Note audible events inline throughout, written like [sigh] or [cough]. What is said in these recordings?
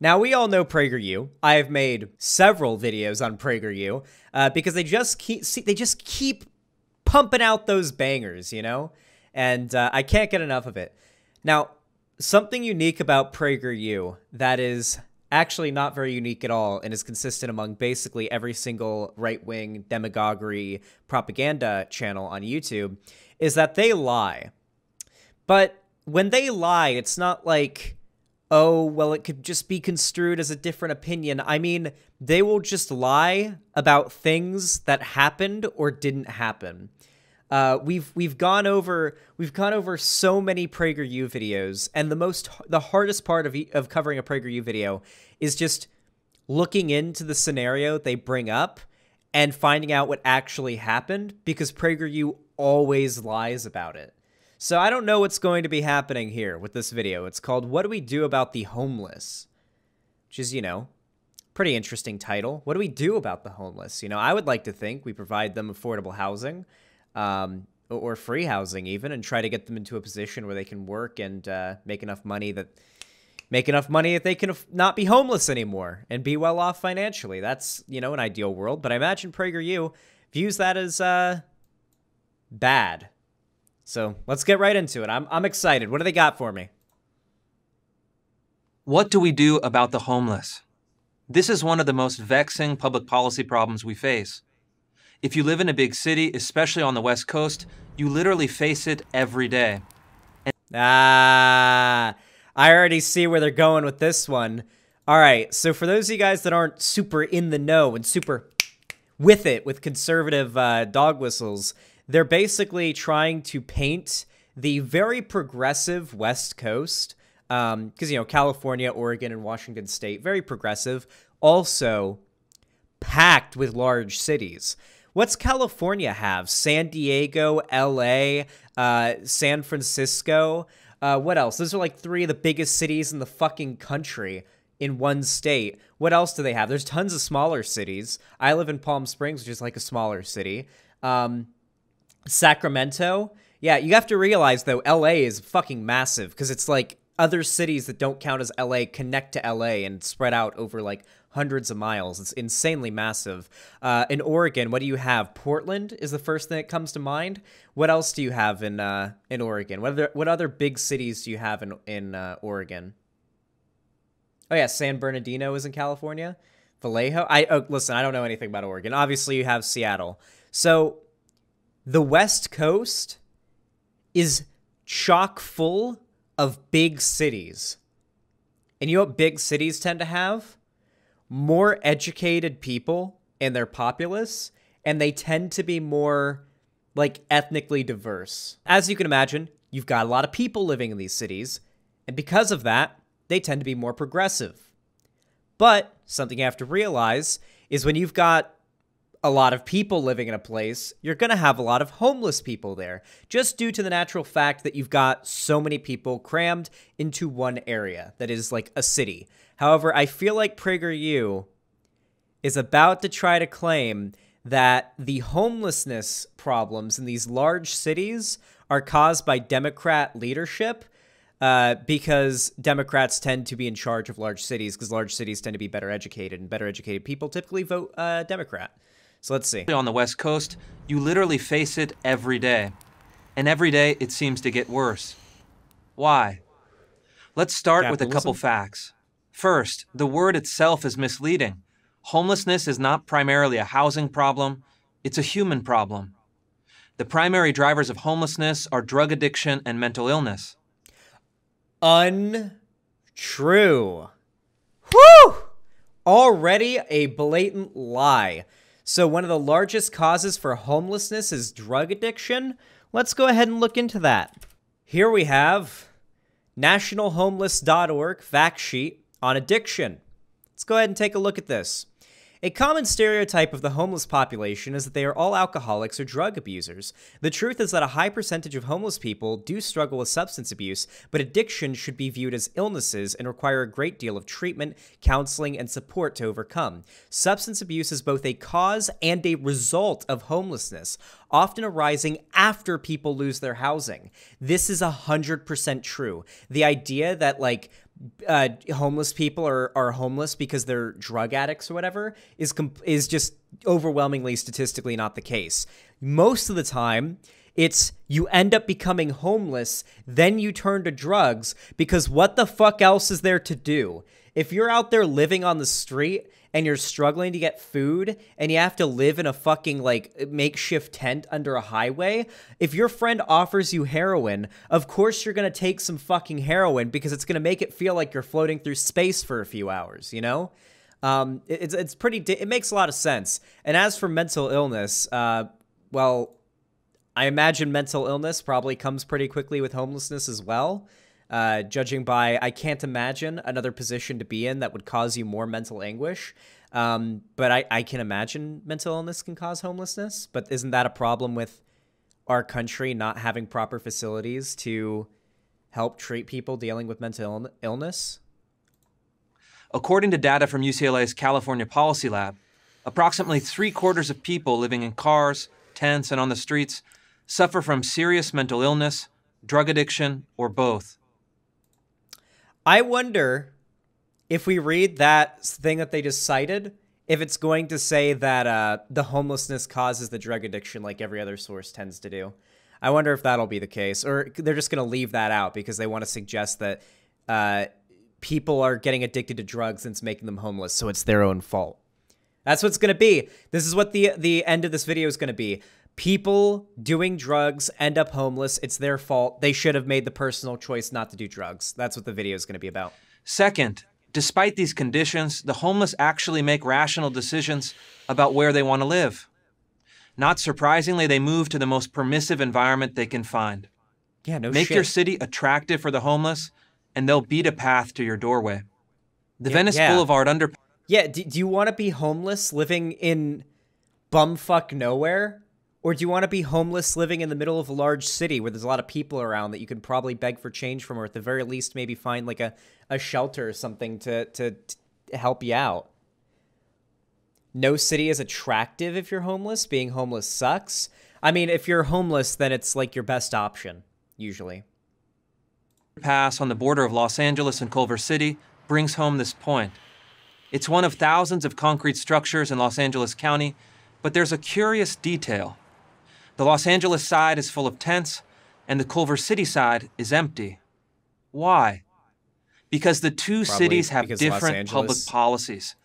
Now, we all know PragerU. I have made several videos on PragerU uh, because they just keep they just keep pumping out those bangers, you know? And uh, I can't get enough of it. Now, something unique about PragerU that is actually not very unique at all and is consistent among basically every single right-wing demagoguery propaganda channel on YouTube is that they lie. But when they lie, it's not like oh, well, it could just be construed as a different opinion. I mean, they will just lie about things that happened or didn't happen. Uh, we've we've gone over we've gone over so many PragerU videos, and the most the hardest part of of covering a PragerU video is just looking into the scenario they bring up and finding out what actually happened because PragerU always lies about it. So I don't know what's going to be happening here with this video. It's called What Do We Do About the Homeless? Which is, you know, pretty interesting title. What do we do about the homeless? You know, I would like to think we provide them affordable housing um, or free housing even and try to get them into a position where they can work and uh, make enough money that make enough money that they can not be homeless anymore and be well off financially. That's, you know, an ideal world. But I imagine PragerU views that as uh, bad. So let's get right into it. I'm, I'm excited. What do they got for me? What do we do about the homeless? This is one of the most vexing public policy problems we face. If you live in a big city, especially on the West Coast, you literally face it every day. And ah, I already see where they're going with this one. All right, so for those of you guys that aren't super in the know and super with it with conservative uh, dog whistles, they're basically trying to paint the very progressive West Coast, because, um, you know, California, Oregon, and Washington State, very progressive, also packed with large cities. What's California have? San Diego, LA, uh, San Francisco. Uh, what else? Those are like three of the biggest cities in the fucking country in one state. What else do they have? There's tons of smaller cities. I live in Palm Springs, which is like a smaller city. Um, Sacramento. Yeah, you have to realize though, LA is fucking massive because it's like other cities that don't count as LA connect to LA and spread out over like hundreds of miles. It's insanely massive. Uh, in Oregon, what do you have? Portland is the first thing that comes to mind. What else do you have in uh, in Oregon? What other what other big cities do you have in in uh, Oregon? Oh yeah, San Bernardino is in California. Vallejo. I oh, listen. I don't know anything about Oregon. Obviously, you have Seattle. So, the West Coast is chock full of big cities. And you know what big cities tend to have? more educated people in their populace, and they tend to be more like ethnically diverse. As you can imagine, you've got a lot of people living in these cities, and because of that, they tend to be more progressive. But something you have to realize is when you've got a lot of people living in a place, you're going to have a lot of homeless people there, just due to the natural fact that you've got so many people crammed into one area that is like a city. However, I feel like PragerU is about to try to claim that the homelessness problems in these large cities are caused by Democrat leadership uh, because Democrats tend to be in charge of large cities because large cities tend to be better educated and better educated people typically vote uh, Democrat. So let's see. On the West Coast, you literally face it every day. And every day it seems to get worse. Why? Let's start Capitalism? with a couple facts. First, the word itself is misleading. Homelessness is not primarily a housing problem, it's a human problem. The primary drivers of homelessness are drug addiction and mental illness. Untrue. Whew! Already a blatant lie. So, one of the largest causes for homelessness is drug addiction. Let's go ahead and look into that. Here we have nationalhomeless.org fact sheet on addiction. Let's go ahead and take a look at this. A common stereotype of the homeless population is that they are all alcoholics or drug abusers. The truth is that a high percentage of homeless people do struggle with substance abuse, but addiction should be viewed as illnesses and require a great deal of treatment, counseling, and support to overcome. Substance abuse is both a cause and a result of homelessness, often arising after people lose their housing. This is 100% true. The idea that, like, uh, homeless people are, are homeless because they're drug addicts or whatever is is just overwhelmingly statistically not the case. Most of the time, it's you end up becoming homeless, then you turn to drugs because what the fuck else is there to do? If you're out there living on the street and you're struggling to get food and you have to live in a fucking like makeshift tent under a highway, if your friend offers you heroin, of course you're going to take some fucking heroin because it's going to make it feel like you're floating through space for a few hours, you know? Um, it's it's pretty. It makes a lot of sense. And as for mental illness, uh, well, I imagine mental illness probably comes pretty quickly with homelessness as well. Uh, judging by, I can't imagine another position to be in that would cause you more mental anguish. Um, but I, I can imagine mental illness can cause homelessness. But isn't that a problem with our country not having proper facilities to help treat people dealing with mental illness? According to data from UCLA's California Policy Lab, approximately three quarters of people living in cars, tents, and on the streets suffer from serious mental illness, drug addiction, or both. I wonder if we read that thing that they just cited, if it's going to say that uh, the homelessness causes the drug addiction like every other source tends to do. I wonder if that'll be the case, or they're just going to leave that out because they want to suggest that uh, people are getting addicted to drugs and it's making them homeless, so it's their own fault. That's what's going to be. This is what the the end of this video is going to be. People doing drugs end up homeless. It's their fault. They should have made the personal choice not to do drugs. That's what the video is going to be about. Second, despite these conditions, the homeless actually make rational decisions about where they want to live. Not surprisingly, they move to the most permissive environment they can find. Yeah, no Make shit. your city attractive for the homeless and they'll beat a path to your doorway. The yeah, Venice yeah. Boulevard under. Yeah, do, do you want to be homeless living in bumfuck nowhere? Or do you want to be homeless living in the middle of a large city where there's a lot of people around that you can probably beg for change from, or at the very least, maybe find like a, a shelter or something to, to, to help you out? No city is attractive if you're homeless. Being homeless sucks. I mean, if you're homeless, then it's like your best option, usually. Pass on the border of Los Angeles and Culver City brings home this point. It's one of thousands of concrete structures in Los Angeles County, but there's a curious detail. The Los Angeles side is full of tents, and the Culver City side is empty. Why? Because the two Probably cities have different public policies.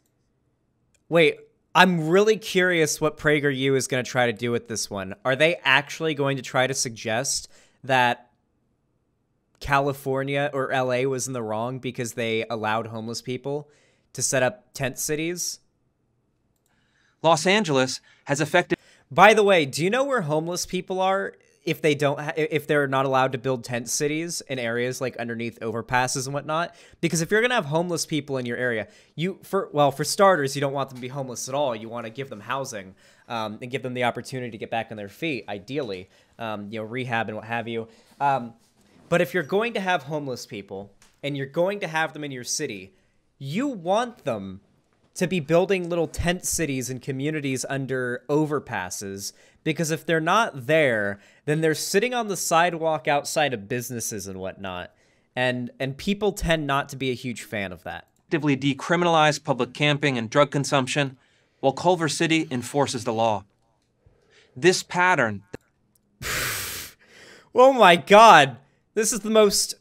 Wait, I'm really curious what PragerU is going to try to do with this one. Are they actually going to try to suggest that California or LA was in the wrong because they allowed homeless people to set up tent cities. Los Angeles has affected. By the way, do you know where homeless people are if they don't if they're not allowed to build tent cities in areas like underneath overpasses and whatnot? Because if you're gonna have homeless people in your area, you for well for starters, you don't want them to be homeless at all. You want to give them housing um, and give them the opportunity to get back on their feet, ideally, um, you know, rehab and what have you. Um, but if you're going to have homeless people and you're going to have them in your city, you want them to be building little tent cities and communities under overpasses because if they're not there, then they're sitting on the sidewalk outside of businesses and whatnot. And and people tend not to be a huge fan of that. Actively decriminalize public camping and drug consumption, while Culver City enforces the law. This pattern. [sighs] oh my god. This is the most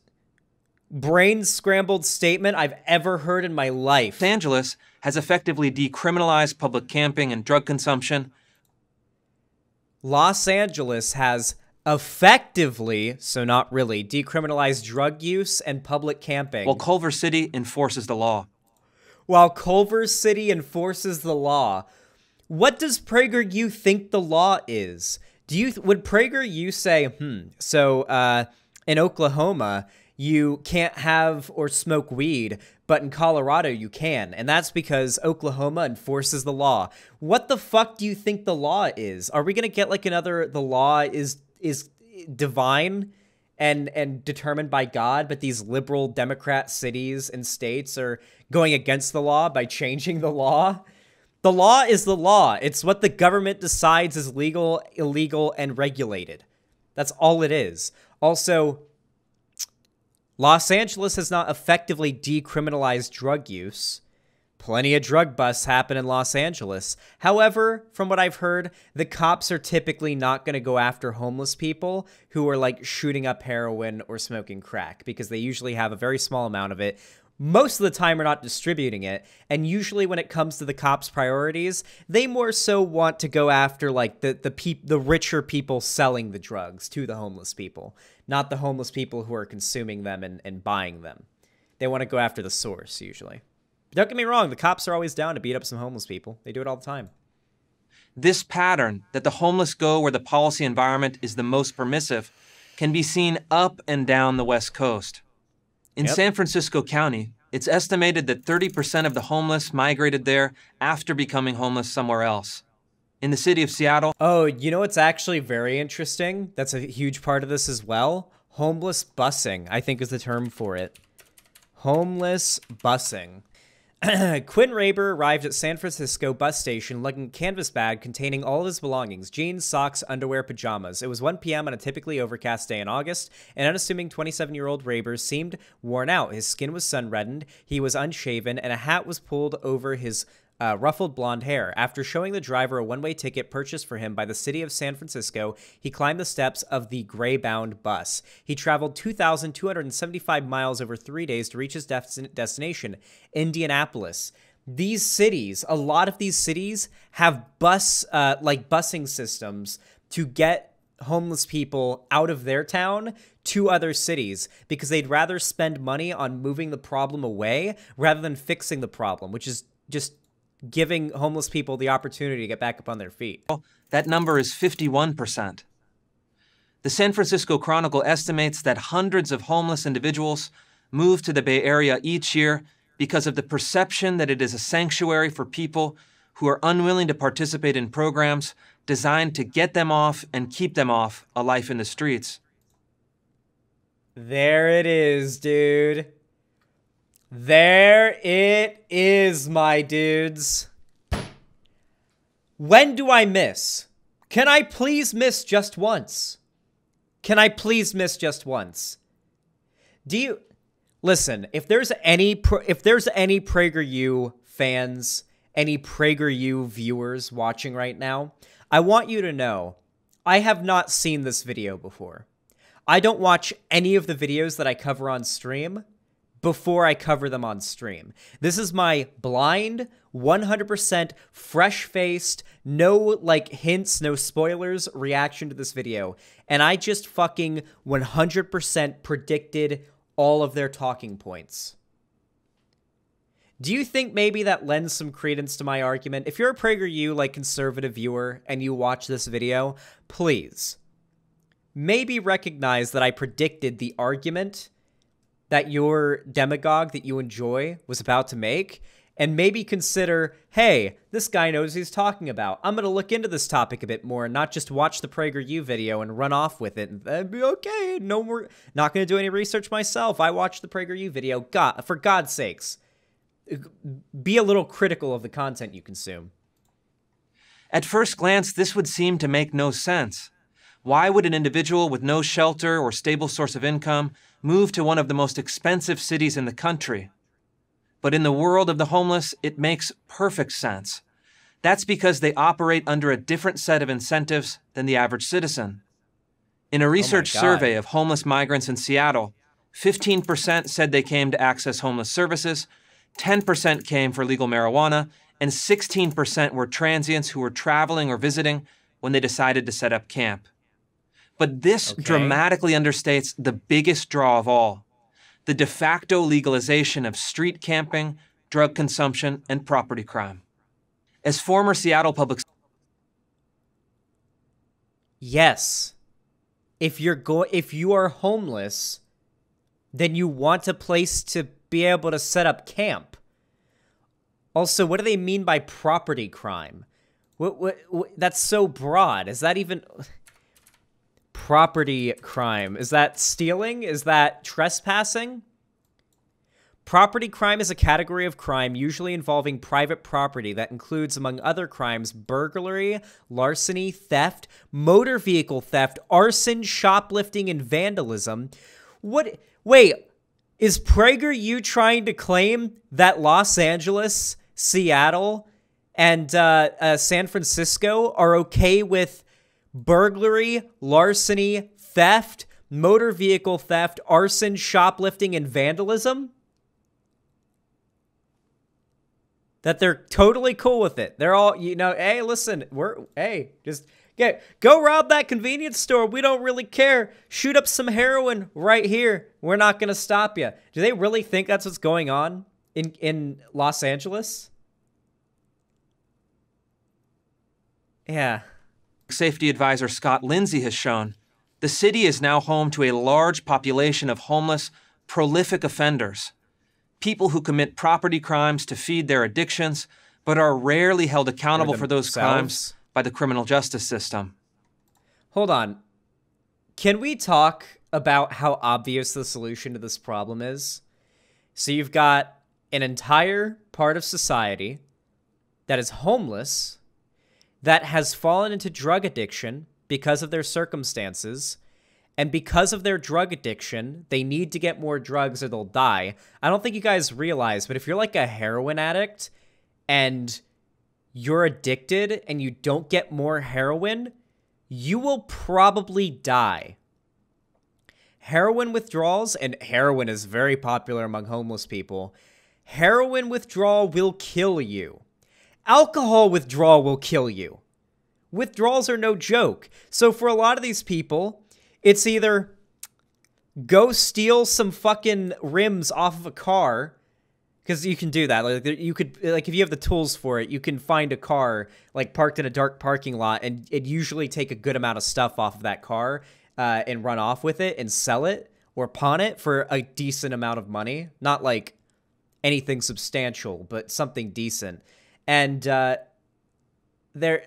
brain scrambled statement I've ever heard in my life. Los Angeles has effectively decriminalized public camping and drug consumption. Los Angeles has effectively, so not really, decriminalized drug use and public camping. While Culver City enforces the law. While Culver City enforces the law. What does PragerU think the law is? Do you would PragerU say, hmm, so uh in Oklahoma, you can't have or smoke weed, but in Colorado you can. And that's because Oklahoma enforces the law. What the fuck do you think the law is? Are we going to get like another the law is is divine and and determined by God, but these liberal democrat cities and states are going against the law by changing the law? The law is the law. It's what the government decides is legal, illegal, and regulated. That's all it is. Also, Los Angeles has not effectively decriminalized drug use. Plenty of drug busts happen in Los Angeles. However, from what I've heard, the cops are typically not going to go after homeless people who are like shooting up heroin or smoking crack because they usually have a very small amount of it. Most of the time, are not distributing it. And usually, when it comes to the cops' priorities, they more so want to go after like the the peop- the richer people selling the drugs to the homeless people, not the homeless people who are consuming them and, and buying them. They want to go after the source usually. Don't get me wrong, the cops are always down to beat up some homeless people. They do it all the time. This pattern that the homeless go where the policy environment is the most permissive can be seen up and down the West Coast. In yep. San Francisco County, it's estimated that 30% of the homeless migrated there after becoming homeless somewhere else. In the city of Seattle. Oh, you know what's actually very interesting? That's a huge part of this as well. Homeless busing, I think is the term for it. Homeless busing. [clears throat] Quinn Raber arrived at San Francisco bus station lugging a canvas bag containing all of his belongings jeans, socks, underwear, pajamas. It was 1 p.m. on a typically overcast day in August, and unassuming 27 year old Raber seemed worn out. His skin was sun reddened, he was unshaven, and a hat was pulled over his uh, ruffled blonde hair. After showing the driver a one way ticket purchased for him by the city of San Francisco, he climbed the steps of the Greyhound bus. He traveled 2,275 miles over three days to reach his destination, Indianapolis. These cities, a lot of these cities have bus, uh, like busing systems to get homeless people out of their town to other cities because they'd rather spend money on moving the problem away rather than fixing the problem, which is just giving homeless people the opportunity to get back up on their feet. That number is 51%. The San Francisco Chronicle estimates that hundreds of homeless individuals move to the Bay Area each year because of the perception that it is a sanctuary for people who are unwilling to participate in programs designed to get them off and keep them off a life in the streets. There it is, dude. There it is, my dudes. When do I miss? Can I please miss just once? Can I please miss just once? Do you listen? If there's any if there's any PragerU fans, any PragerU viewers watching right now, I want you to know I have not seen this video before. I don't watch any of the videos that I cover on stream before I cover them on stream. This is my blind, 100% fresh faced, no like hints, no spoilers reaction to this video. And I just fucking 100% predicted all of their talking points. Do you think maybe that lends some credence to my argument? If you're a PragerU like conservative viewer and you watch this video, please maybe recognize that I predicted the argument that your demagogue that you enjoy was about to make and maybe consider, hey, this guy knows he's talking about. I'm going to look into this topic a bit more and not just watch the PragerU video and run off with it and that'd be okay. No more, not going to do any research myself. I watched the PragerU video. God, for God's sakes, be a little critical of the content you consume. At first glance, this would seem to make no sense. Why would an individual with no shelter or stable source of income move to one of the most expensive cities in the country? But in the world of the homeless, it makes perfect sense. That's because they operate under a different set of incentives than the average citizen. In a oh research oh survey of homeless migrants in Seattle, 15% said they came to access homeless services, 10% came for legal marijuana, and 16% were transients who were traveling or visiting when they decided to set up camp. But this okay. dramatically understates the biggest draw of all the de facto legalization of street camping, drug consumption, and property crime. As former Seattle public Yes. If you're go if you are homeless, then you want a place to be able to set up camp. Also, what do they mean by property crime? What, what, what that's so broad. Is that even property crime. Is that stealing? Is that trespassing? Property crime is a category of crime usually involving private property that includes, among other crimes, burglary, larceny, theft, motor vehicle theft, arson, shoplifting, and vandalism. What? Wait, Is PragerU trying to claim that Los Angeles, Seattle, and uh, uh, San Francisco are okay with burglary, larceny, theft, motor vehicle theft, arson, shoplifting, and vandalism? That they're totally cool with it. They're all, you know, hey, listen, we're, hey, just get, go rob that convenience store. We don't really care. Shoot up some heroin right here. We're not going to stop you. Do they really think that's what's going on in, in Los Angeles? Yeah. Safety advisor Scott Lindsay has shown the city is now home to a large population of homeless, prolific offenders people who commit property crimes to feed their addictions, but are rarely held accountable for those crimes by the criminal justice system. Hold on. Can we talk about how obvious the solution to this problem is? So you've got an entire part of society that is homeless, that has fallen into drug addiction because of their circumstances, and because of their drug addiction, they need to get more drugs or they'll die. I don't think you guys realize, but if you're like a heroin addict and you're addicted and you don't get more heroin, you will probably die. Heroin withdrawals, and heroin is very popular among homeless people, heroin withdrawal will kill you. Alcohol withdrawal will kill you. Withdrawals are no joke. So for a lot of these people, it's either go steal some fucking rims off of a car because you can do that. Like you could, like if you have the tools for it, you can find a car like parked in a dark parking lot, and it usually take a good amount of stuff off of that car uh, and run off with it and sell it or pawn it for a decent amount of money. Not like anything substantial, but something decent. And uh, they're,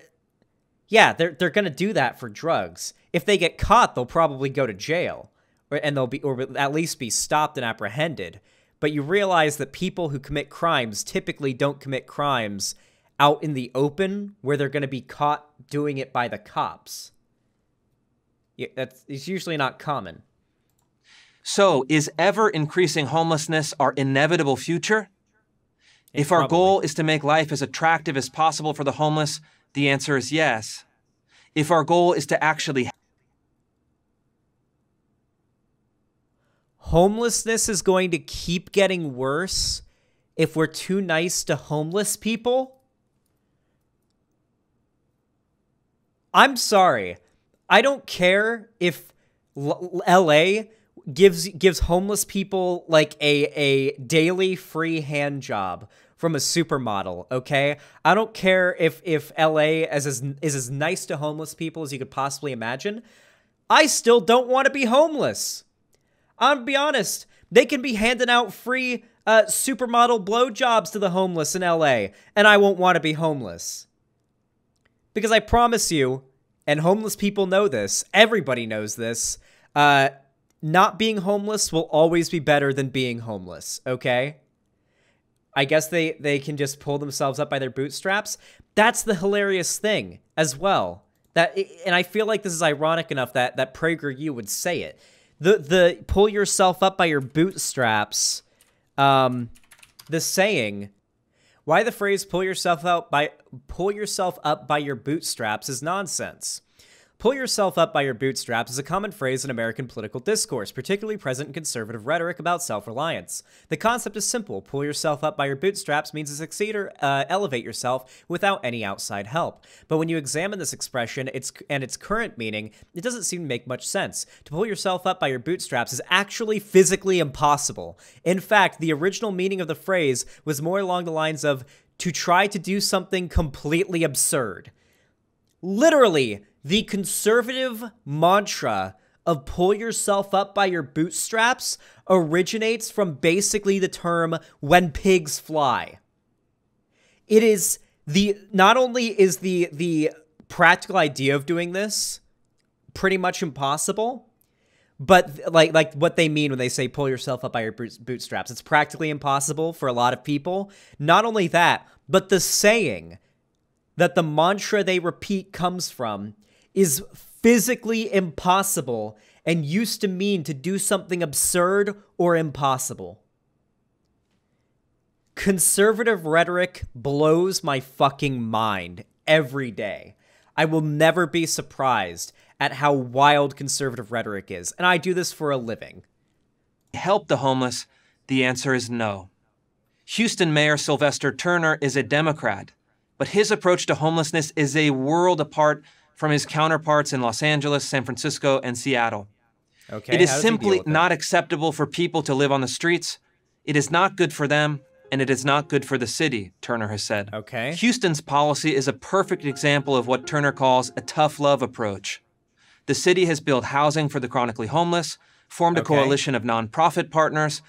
yeah, they're they're gonna do that for drugs if they get caught, they'll probably go to jail, or, and they'll be, or at least be stopped and apprehended. But you realize that people who commit crimes typically don't commit crimes out in the open where they're to be caught doing it by the cops. Yeah, that's it's usually not common. So, is ever increasing homelessness our inevitable future? If our goal is to make life as attractive as possible for the homeless, the answer is yes. If our goal is to actually homelessness is going to keep getting worse if we're too nice to homeless people? I'm sorry. I don't care if L- LA gives gives homeless people like a a daily free hand job from a supermodel, okay? I don't care if if LA is as is as nice to homeless people as you could possibly imagine. I still don't want to be homeless. I'm be honest, they can be handing out free uh, supermodel blowjobs to the homeless in LA, and I won't want to be homeless. Because I promise you, and homeless people know this, everybody knows this, uh, not being homeless will always be better than being homeless, okay? I guess they, they can just pull themselves up by their bootstraps. That's the hilarious thing as well. That and I feel like this is ironic enough that that PragerU would say it the the pull yourself up by your bootstraps um the saying why the phrase pull yourself out by pull yourself up by your bootstraps is nonsense Pull yourself up by your bootstraps is a common phrase in American political discourse, particularly present in conservative rhetoric about self reliance. The concept is simple pull yourself up by your bootstraps means to succeed or uh, elevate yourself without any outside help. But when you examine this expression its, and its current meaning, it doesn't seem to make much sense. To pull yourself up by your bootstraps is actually physically impossible. In fact, the original meaning of the phrase was more along the lines of to try to do something completely absurd. Literally, the conservative mantra of pull yourself up by your bootstraps originates from basically the term when pigs fly. It is the not only is the the practical idea of doing this pretty much impossible, but like like what they mean when they say pull yourself up by your bootstraps, it's practically impossible for a lot of people. Not only that, but the saying that the mantra they repeat comes from is physically impossible and used to mean to do something absurd or impossible. Conservative rhetoric blows my fucking mind every day. I will never be surprised at how wild conservative rhetoric is, and I do this for a living. Help the homeless? The answer is no. Houston Mayor Sylvester Turner is a Democrat, but his approach to homelessness is a world apart from his counterparts in Los Angeles, San Francisco, and Seattle. Okay, it is simply not acceptable for people to live on the streets. It is not good for them, and it is not good for the city, Turner has said. Okay. Houston's policy is a perfect example of what Turner calls a tough love approach. The city has built housing for the chronically homeless, formed okay. a coalition of nonprofit partners,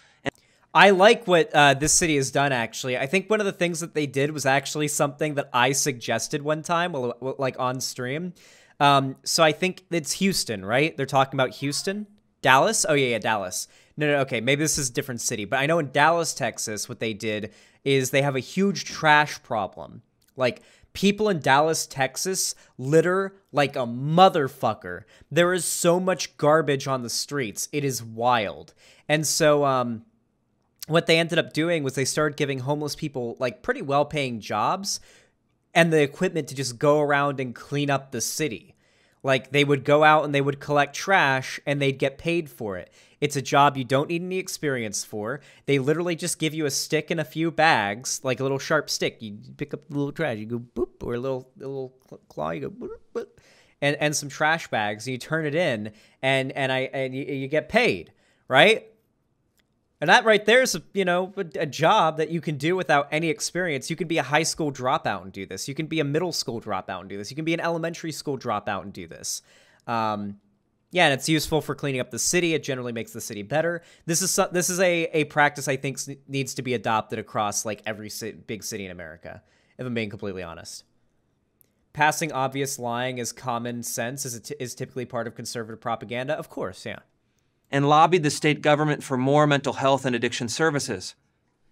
I like what uh, this city has done. Actually, I think one of the things that they did was actually something that I suggested one time, like on stream. Um, so I think it's Houston, right? They're talking about Houston, Dallas. Oh yeah, yeah, Dallas. No, no, okay, maybe this is a different city, but I know in Dallas, Texas, what they did is they have a huge trash problem. Like people in Dallas, Texas litter like a motherfucker. There is so much garbage on the streets. It is wild. And so um what they ended up doing was they started giving homeless people like pretty well paying jobs and the equipment to just go around and clean up the city. Like they would go out and they would collect trash and they'd get paid for it. It's a job you don't need any experience for. They literally just give you a stick and a few bags, like a little sharp stick. You pick up the little trash, you go boop, or a little a little claw, you go boop, boop, and and some trash bags, and you turn it in, and and I and you, you get paid, right? And that right there is, you know, a, job that you can do without any experience. You can be a high school dropout and do this. You can be a middle school dropout and do this. You can be an elementary school dropout and do this. Um, yeah, and it's useful for cleaning up the city. It generally makes the city better. This is this is a, a practice I think needs to be adopted across like every big city in America. If I'm being completely honest, passing obvious lying as common sense is is typically part of conservative propaganda. Of course, yeah and lobbied the state government for more mental health and addiction services.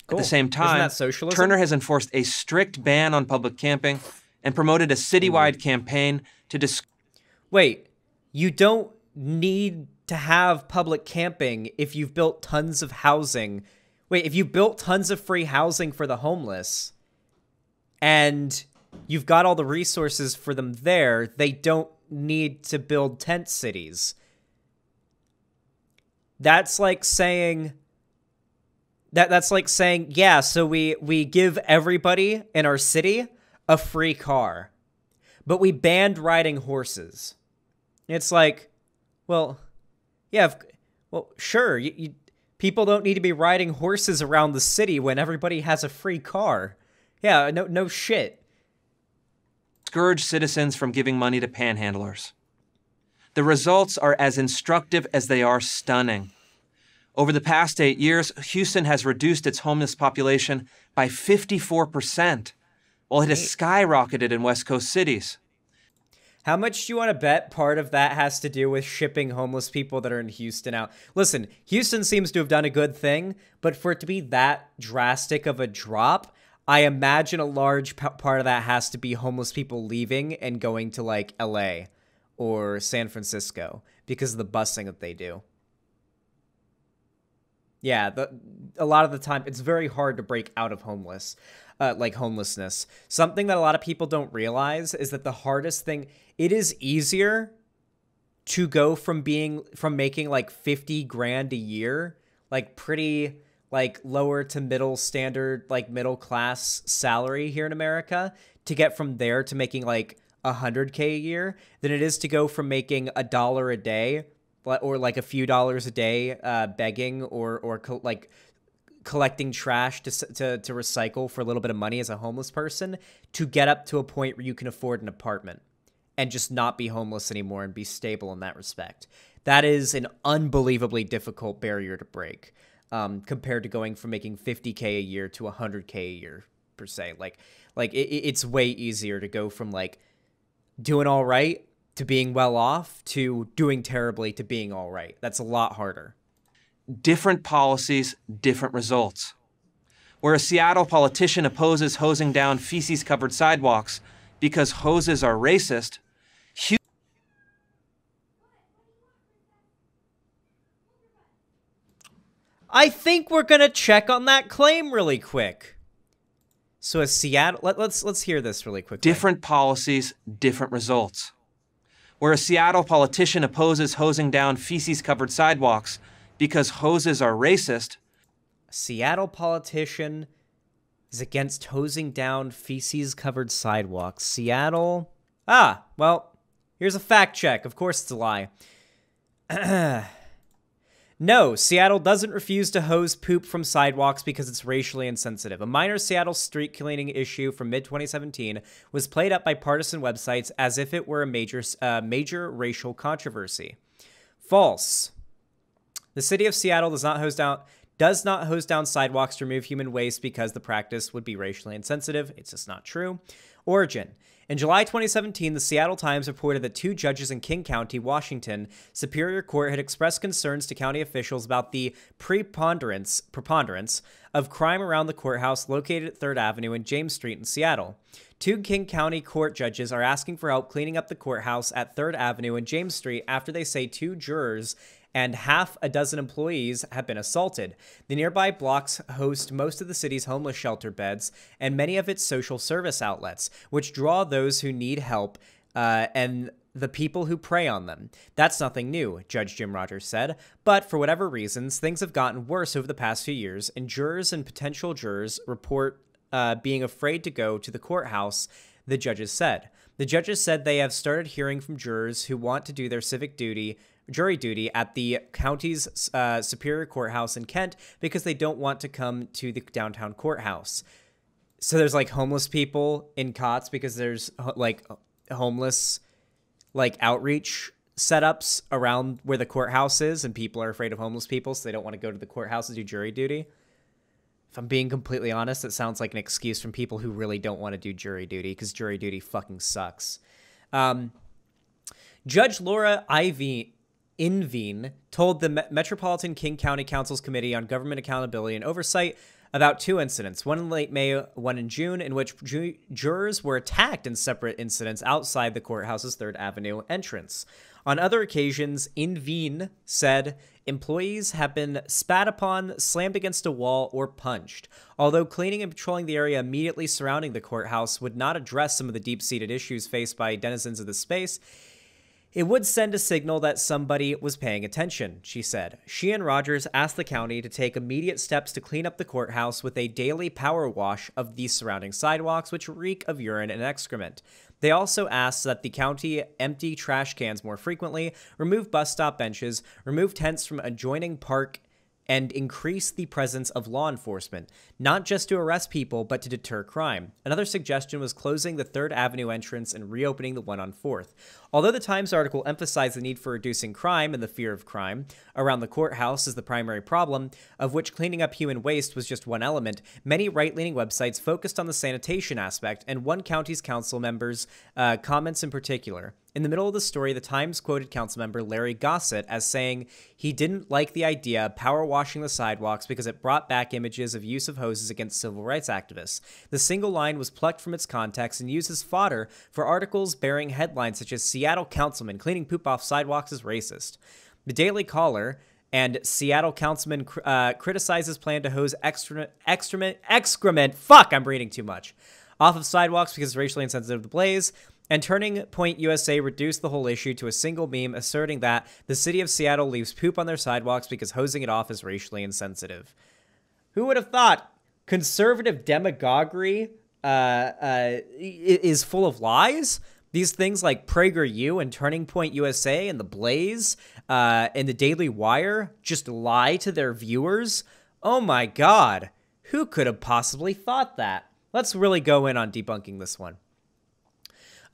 Cool. At the same time, Turner has enforced a strict ban on public camping and promoted a citywide hmm. campaign to dis- Wait, you don't need to have public camping if you've built tons of housing. Wait, if you built tons of free housing for the homeless and you've got all the resources for them there, they don't need to build tent cities. That's like saying that that's like saying, yeah, so we we give everybody in our city a free car. But we banned riding horses. It's like, well, yeah, well, sure, you, you, people don't need to be riding horses around the city when everybody has a free car. Yeah, no no shit. Scourge citizens from giving money to panhandlers. The results are as instructive as they are stunning. Over the past eight years, Houston has reduced its homeless population by 54%, while it has skyrocketed in West Coast cities. How much do you want to bet part of that has to do with shipping homeless people that are in Houston out? Listen, Houston seems to have done a good thing, but for it to be that drastic of a drop, I imagine a large part of that has to be homeless people leaving and going to like LA or San Francisco because of the busing that they do. Yeah, the, a lot of the time it's very hard to break out of homeless, uh, like homelessness. Something that a lot of people don't realize is that the hardest thing it is easier to go from being from making like 50 grand a year, like pretty like lower to middle standard like middle class salary here in America to get from there to making like 100k a year than it is to go from making a dollar a day or like a few dollars a day uh, begging or or like collecting trash to, to to recycle for a little bit of money as a homeless person to get up to a point where you can afford an apartment and just not be homeless anymore and be stable in that respect. That is an unbelievably difficult barrier to break um, compared to going from making 50k a year to 100k a year per se. Like like it, it's way easier to go from like doing all right to being well off to doing terribly to being all right. That's a lot harder. Different policies, different results. Where a Seattle politician opposes hosing down feces covered sidewalks because hoses are racist, I think we're gonna check on that claim really quick. So a Seattle let, let's let's hear this really quick. Different policies, different results. Where a Seattle politician opposes hosing down feces covered sidewalks because hoses are racist. A Seattle politician is against hosing down feces covered sidewalks. Seattle. Ah, well, here's a fact check. Of course it's a lie. [clears throat] No, Seattle doesn't refuse to hose poop from sidewalks because it's racially insensitive. A minor Seattle street cleaning issue from mid 2017 was played up by partisan websites as if it were a major, uh, major racial controversy. False. The city of Seattle does not hose down does not hose down sidewalks to remove human waste because the practice would be racially insensitive. It's just not true. Origin. In July 2017, the Seattle Times reported that two judges in King County, Washington, Superior Court had expressed concerns to county officials about the preponderance, preponderance of crime around the courthouse located at 3rd Avenue and James Street in Seattle. Two King County court judges are asking for help cleaning up the courthouse at 3rd Avenue and James Street after they say two jurors and half a dozen employees have been assaulted. The nearby blocks host most of the city's homeless shelter beds and many of its social service outlets, which draw those who need help uh, and the people who prey on them. That's nothing new, Judge Jim Rogers said, but for whatever reasons, things have gotten worse over the past few years, and jurors and potential jurors report uh, being afraid to go to the courthouse, the judges said. The judges said they have started hearing from jurors who want to do their civic duty jury duty at the county's uh, Superior Courthouse in Kent because they don't want to come to the downtown courthouse. So there's like homeless people in cots because there's like homeless like outreach setups around where the courthouse is and people are afraid of homeless people so they don't want to go to the courthouse to do jury duty. If I'm being completely honest, it sounds like an excuse from people who really don't want to do jury duty because jury duty fucking sucks. Um, Judge Laura Ivy Inveen told the Metropolitan King County Council's Committee on Government Accountability and Oversight about two incidents, one in late May, one in June, in which ju jurors were attacked in separate incidents outside the courthouse's 3rd Avenue entrance. On other occasions, Inveen said employees have been spat upon, slammed against a wall, or punched. Although cleaning and patrolling the area immediately surrounding the courthouse would not address some of the deep seated issues faced by denizens of the space, it would send a signal that somebody was paying attention, she said. She and Rogers asked the county to take immediate steps to clean up the courthouse with a daily power wash of the surrounding sidewalks, which reek of urine and excrement. They also asked that the county empty trash cans more frequently, remove bus stop benches, remove tents from adjoining park and increase the presence of law enforcement, not just to arrest people, but to deter crime. Another suggestion was closing the 3rd Avenue entrance and reopening the one on 4th. Although the Times article emphasized the need for reducing crime and the fear of crime around the courthouse is the primary problem, of which cleaning up human waste was just one element, many right leaning websites focused on the sanitation aspect, and one county's council members' uh, comments in particular. In the middle of the story, the Times quoted councilmember Larry Gossett as saying he didn't like the idea of power washing the sidewalks because it brought back images of use of hoses against civil rights activists. The single line was plucked from its context and used as fodder for articles bearing headlines such as Seattle councilman cleaning poop off sidewalks is racist. The Daily Caller and Seattle councilman uh, criticizes plan to hose excrement, excrement, fuck, I'm reading too much, off of sidewalks because it's racially insensitive to Blaze. And Turning Point USA reduced the whole issue to a single meme asserting that the city of Seattle leaves poop on their sidewalks because hosing it off is racially insensitive. Who would have thought conservative demagoguery uh, uh, is full of lies? These things like PragerU and Turning Point USA and The Blaze uh, and the Daily Wire just lie to their viewers. Oh my God. Who could have possibly thought that? Let's really go in on debunking this one.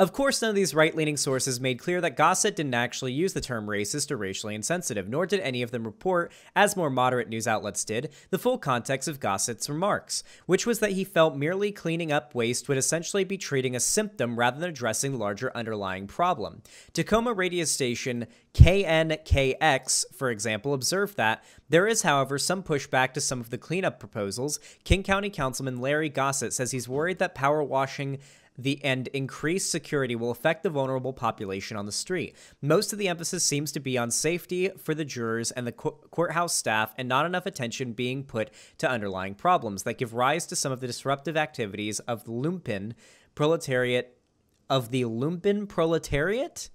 Of course, none of these right leaning sources made clear that Gossett didn't actually use the term racist or racially insensitive, nor did any of them report, as more moderate news outlets did, the full context of Gossett's remarks, which was that he felt merely cleaning up waste would essentially be treating a symptom rather than addressing the larger underlying problem. Tacoma radio station KNKX, for example, observed that There is, however, some pushback to some of the cleanup proposals. King County Councilman Larry Gossett says he's worried that power washing the and increased security will affect the vulnerable population on the street. Most of the emphasis seems to be on safety for the jurors and the co- courthouse staff, and not enough attention being put to underlying problems that give rise to some of the disruptive activities of the lumpen proletariat of the lumpen proletariat.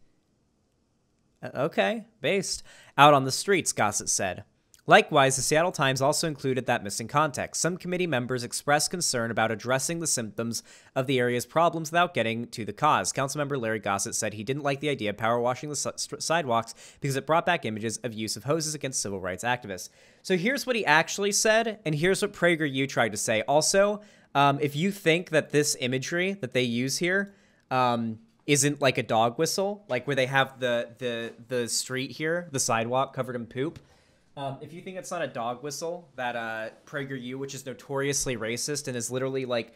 Uh, okay, based out on the streets, Gossett said. Likewise, the Seattle Times also included that missing context. Some committee members expressed concern about addressing the symptoms of the area's problems without getting to the cause. Councilmember Larry Gossett said he didn't like the idea of power washing the sidewalks because it brought back images of use of hoses against civil rights activists. So here's what he actually said, and here's what PragerU tried to say. Also, um, if you think that this imagery that they use here um, isn't like a dog whistle, like where they have the the the street here, the sidewalk covered in poop um, if you think it's not a dog whistle, that uh, PragerU, which is notoriously racist and is literally like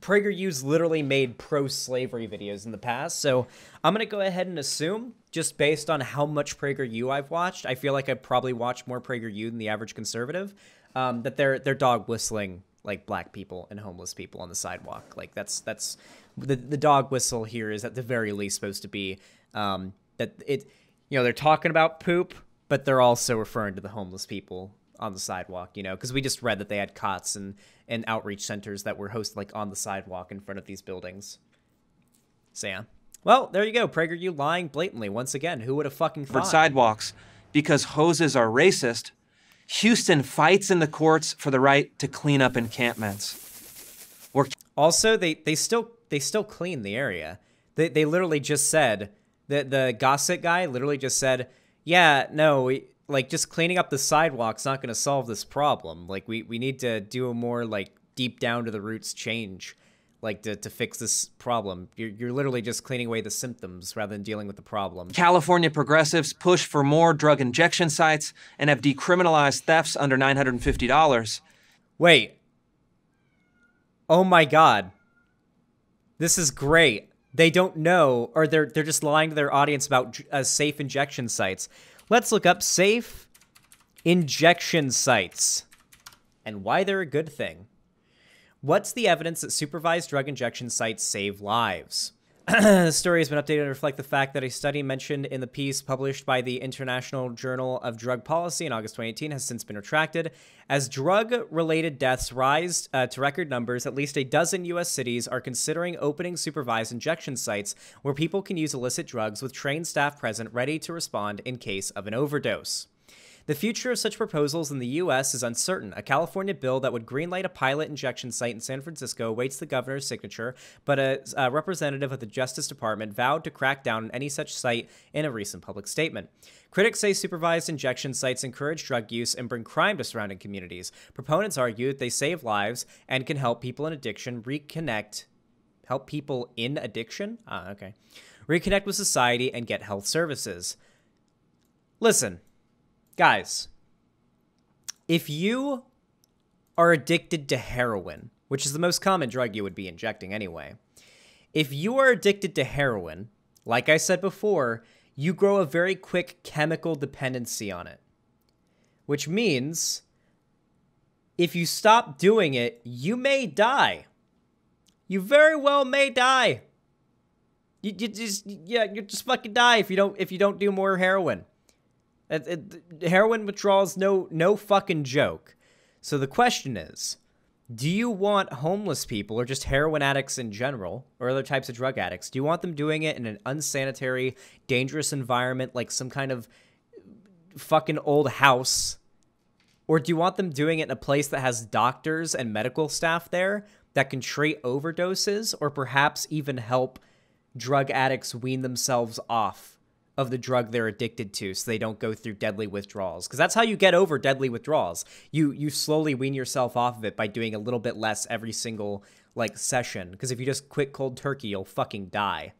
PragerU's literally made pro-slavery videos in the past, so I'm gonna go ahead and assume, just based on how much PragerU I've watched, I feel like I've probably watched more PragerU than the average conservative. Um, that they're they're dog whistling like black people and homeless people on the sidewalk. Like that's that's the the dog whistle here is at the very least supposed to be um, that it you know they're talking about poop but they're also referring to the homeless people on the sidewalk, you know, because we just read that they had cots and, and outreach centers that were hosted like on the sidewalk in front of these buildings. So yeah. Well, there you go. PragerU lying blatantly once again. Who would have fucking thought? For sidewalks because hoses are racist. Houston fights in the courts for the right to clean up encampments. We're also, they they still they still clean the area. They they literally just said that the Gossett guy literally just said yeah, no, we, like just cleaning up the sidewalk's not going to solve this problem. Like we, we need to do a more like deep down to the roots change, like to, to fix this problem. You're, you're literally just cleaning away the symptoms rather than dealing with the problem. California progressives push for more drug injection sites and have decriminalized thefts under $950. Wait. Oh my god. This is great they don't know or they're they're just lying to their audience about uh, safe injection sites. Let's look up safe injection sites and why they're a good thing. What's the evidence that supervised drug injection sites save lives? [clears throat] the story has been updated to reflect the fact that a study mentioned in the piece published by the International Journal of Drug Policy in August 2018 has since been retracted. As drug related deaths rise uh, to record numbers, at least a dozen U.S. cities are considering opening supervised injection sites where people can use illicit drugs with trained staff present ready to respond in case of an overdose. The future of such proposals in the U.S. is uncertain. A California bill that would greenlight a pilot injection site in San Francisco awaits the governor's signature, but a, a representative of the Justice Department vowed to crack down on any such site in a recent public statement. Critics say supervised injection sites encourage drug use and bring crime to surrounding communities. Proponents argue that they save lives and can help people in addiction reconnect. Help people in addiction? Ah, okay. Reconnect with society and get health services. Listen, Guys, if you are addicted to heroin, which is the most common drug you would be injecting anyway, if you are addicted to heroin, like I said before, you grow a very quick chemical dependency on it. Which means if you stop doing it, you may die. You very well may die. You, you just yeah, you just fucking die if you don't if you don't do more heroin. It, it, heroin withdrawal is no no fucking joke. So the question is, do you want homeless people or just heroin addicts in general or other types of drug addicts? Do you want them doing it in an unsanitary, dangerous environment like some kind of fucking old house? Or do you want them doing it in a place that has doctors and medical staff there that can treat overdoses or perhaps even help drug addicts wean themselves off of the drug they're addicted to so they don't go through deadly withdrawals. Because that's how you get over deadly withdrawals. You you slowly wean yourself off of it by doing a little bit less every single like session. Because if you just quit cold turkey you'll fucking die.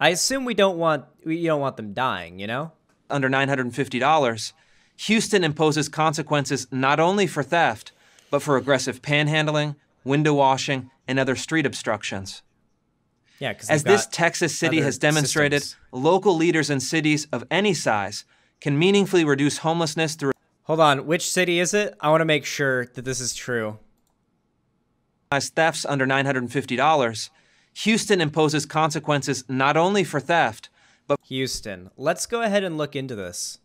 I assume we don't want we don't want them dying you know? Under $950 houston imposes consequences not only for theft but for aggressive panhandling window washing and other street obstructions yeah, as this Texas city has demonstrated, systems. local leaders in cities of any size can meaningfully reduce homelessness through Hold on, which city is it? I want to make sure that this is true. As thefts under $950, Houston imposes consequences not only for theft, but Houston. Let's go ahead and look into this.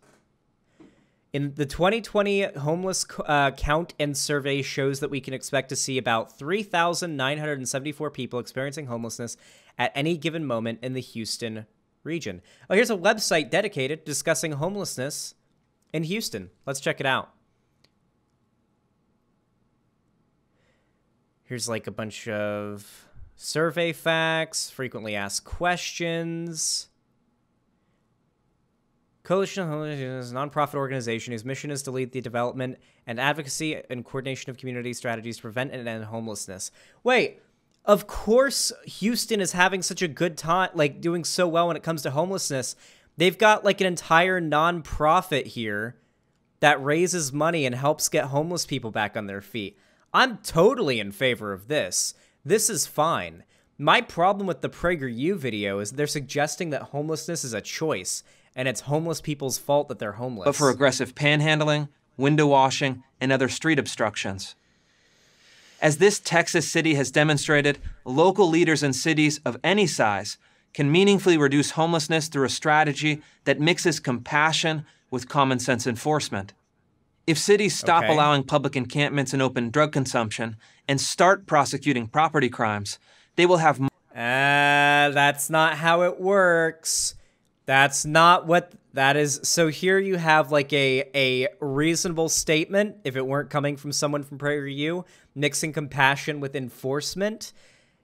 In the 2020 homeless uh, count and survey shows that we can expect to see about 3,974 people experiencing homelessness at any given moment in the Houston region. Oh, here's a website dedicated discussing homelessness in Houston. Let's check it out. Here's like a bunch of survey facts, frequently asked questions. Coalition is a nonprofit organization whose mission is to lead the development and advocacy and coordination of community strategies to prevent and end homelessness. Wait, of course Houston is having such a good time, like doing so well when it comes to homelessness. They've got like an entire nonprofit here that raises money and helps get homeless people back on their feet. I'm totally in favor of this. This is fine. My problem with the PragerU video is they're suggesting that homelessness is a choice and it's homeless people's fault that they're homeless. But for aggressive panhandling, window washing, and other street obstructions. As this Texas city has demonstrated, local leaders in cities of any size can meaningfully reduce homelessness through a strategy that mixes compassion with common sense enforcement. If cities stop okay. allowing public encampments and open drug consumption and start prosecuting property crimes, they will have. Uh, that's not how it works. That's not what that is. So here you have like a a reasonable statement if it weren't coming from someone from PragerU, mixing compassion with enforcement.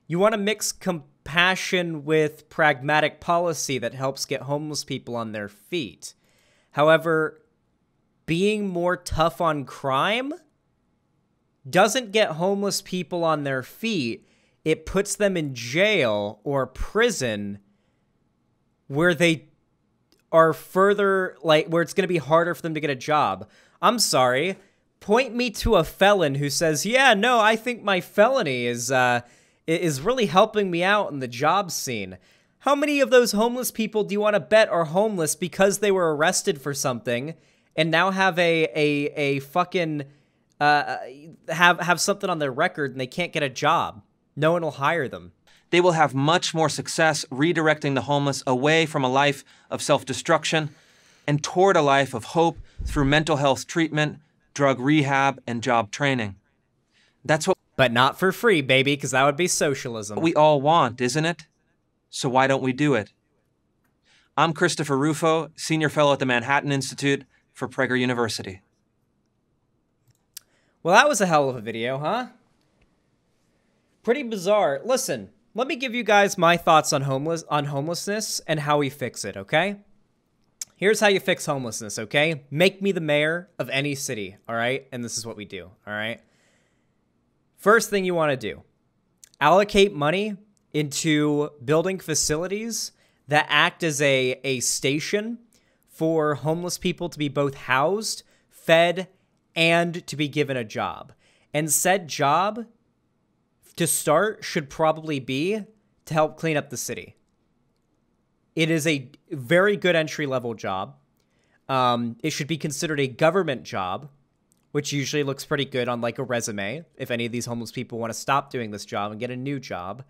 You want to mix compassion with pragmatic policy that helps get homeless people on their feet. However, being more tough on crime doesn't get homeless people on their feet. It puts them in jail or prison where they are further like where it's going to be harder for them to get a job. I'm sorry. Point me to a felon who says, "Yeah, no, I think my felony is uh is really helping me out in the job scene." How many of those homeless people do you want to bet are homeless because they were arrested for something and now have a a a fucking uh have have something on their record and they can't get a job? No one will hire them they will have much more success redirecting the homeless away from a life of self destruction and toward a life of hope through mental health treatment, drug rehab, and job training. That's what. But not for free, baby, because that would be socialism. We all want, isn't it? So why don't we do it? I'm Christopher Rufo, Senior Fellow at the Manhattan Institute for Prager University. Well, that was a hell of a video, huh? Pretty bizarre. Listen, let me give you guys my thoughts on homeless on homelessness and how we fix it, okay? Here's how you fix homelessness, okay? Make me the mayor of any city, all right? And this is what we do, all right? First thing you want to do, allocate money into building facilities that act as a, a station for homeless people to be both housed, fed, and to be given a job. And said job to start should probably be to help clean up the city. It is a very good entry level job. Um, it should be considered a government job, which usually looks pretty good on like a resume. If any of these homeless people want to stop doing this job and get a new job,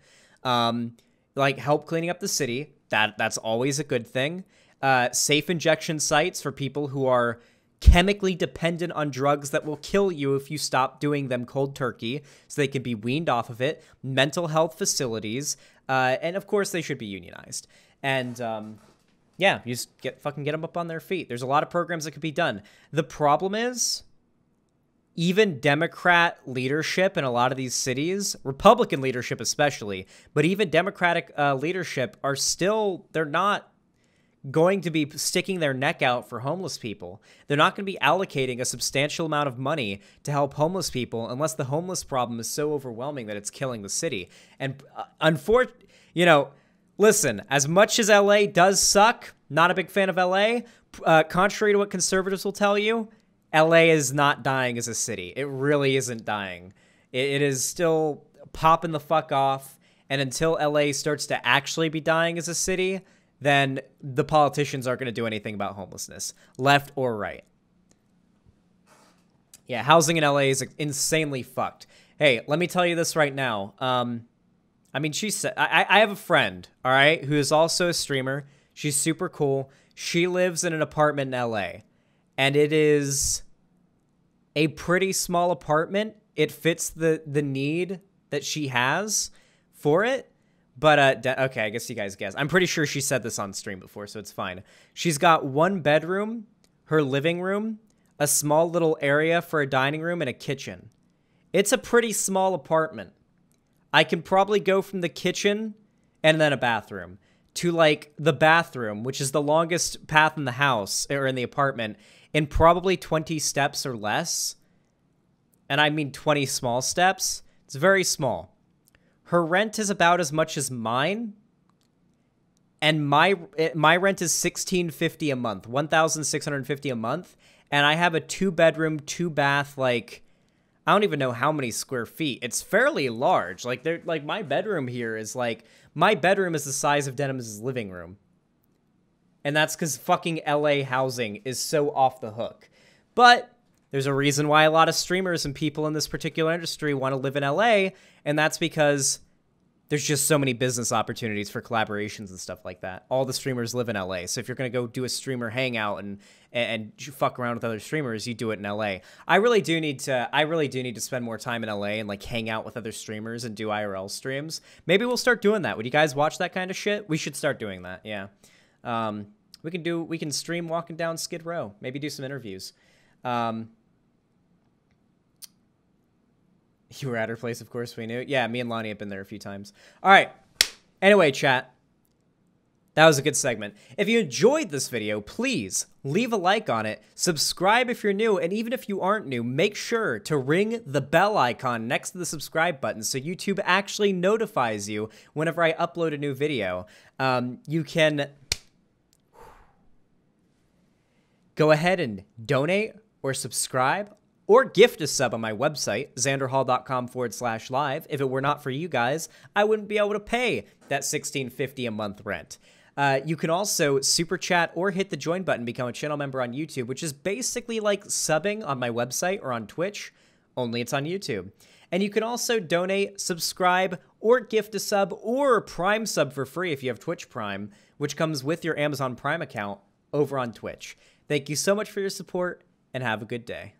um, like help cleaning up the city, that that's always a good thing. Uh, safe injection sites for people who are chemically dependent on drugs that will kill you if you stop doing them cold turkey so they can be weaned off of it mental health facilities uh, and of course they should be unionized. And um, yeah you just get fucking get them up on their feet. There's a lot of programs that could be done. The problem is even democrat leadership in a lot of these cities republican leadership especially but even democratic uh, leadership are still they're not going to be sticking their neck out for homeless people. They're not going to be allocating a substantial amount of money to help homeless people unless the homeless problem is so overwhelming that it's killing the city. And uh, unfortunately, you know, listen, as much as LA does suck, not a big fan of LA, uh, contrary to what conservatives will tell you, LA is not dying as a city. It really isn't dying. it, it is still popping the fuck off. And until LA starts to actually be dying as a city, then the politicians aren't going to do anything about homelessness, left or right. Yeah, housing in LA is insanely fucked. Hey, let me tell you this right now. Um, I mean, she said I, I have a friend, all right, who is also a streamer. She's super cool. She lives in an apartment in LA, and it is a pretty small apartment. It fits the the need that she has for it. But uh, okay, I guess you guys guess. I'm pretty sure she said this on stream before, so it's fine. She's got one bedroom, her living room, a small little area for a dining room, and a kitchen. It's a pretty small apartment. I can probably go from the kitchen and then a bathroom to like the bathroom, which is the longest path in the house or in the apartment, in probably 20 steps or less. And I mean 20 small steps. It's very small. Her rent is about as much as mine. And my my rent is 1650 a month, 1650 a month, and I have a two bedroom, two bath like I don't even know how many square feet. It's fairly large. Like they're like my bedroom here is like my bedroom is the size of Denim's living room. And that's because fucking LA housing is so off the hook. But there's a reason why a lot of streamers and people in this particular industry want to live in LA, and that's because there's just so many business opportunities for collaborations and stuff like that. All the streamers live in LA. So if you're going to go do a streamer hangout and and fuck around with other streamers, you do it in LA. I really do need to I really do need to spend more time in LA and like hang out with other streamers and do IRL streams. Maybe we'll start doing that. Would you guys watch that kind of shit? We should start doing that. Yeah. Um, we can do we can stream walking down Skid Row. Maybe do some interviews. Um, You were at her place, of course, we knew. Yeah, me and Lonnie have been there a few times. All right. Anyway, chat. That was a good segment. If you enjoyed this video, please leave a like on it, subscribe if you're new, and even if you aren't new, make sure to ring the bell icon next to the subscribe button so YouTube actually notifies you whenever I upload a new video. Um, you can go ahead and donate or subscribe or gift a sub on my website, xanderhal.com forward slash live. If it were not for you guys, I wouldn't be able to pay that $16.50 a month rent. Uh, you can also super chat or hit the join button, become a channel member on YouTube, which is basically like subbing on my website or on Twitch, only it's on YouTube. And you can also donate, subscribe, or gift a sub or Prime sub for free if you have Twitch Prime, which comes with your Amazon Prime account over on Twitch. Thank you so much for your support and have a good day.